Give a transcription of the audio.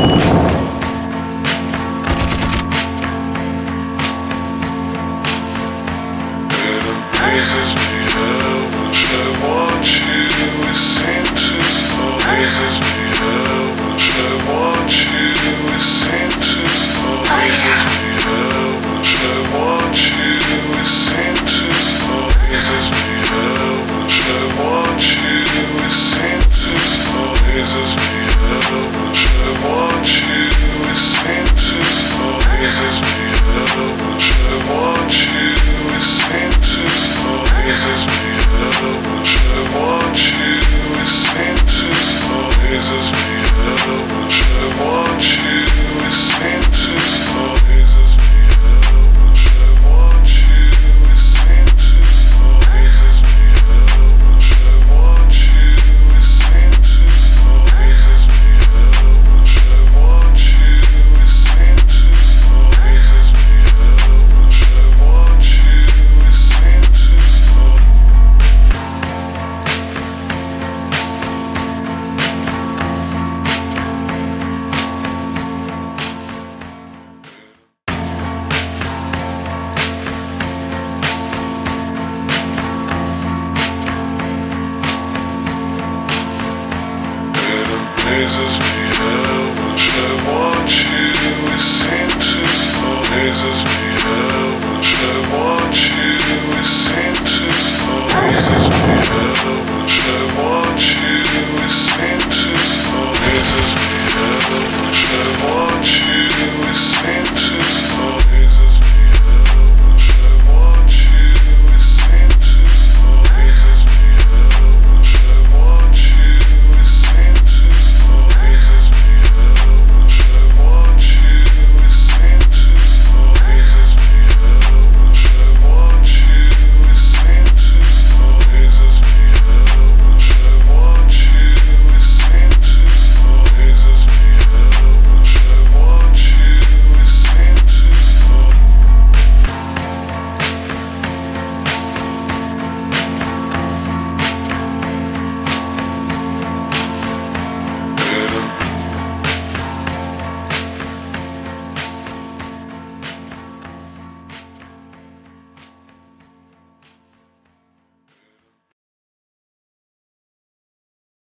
you Jesus,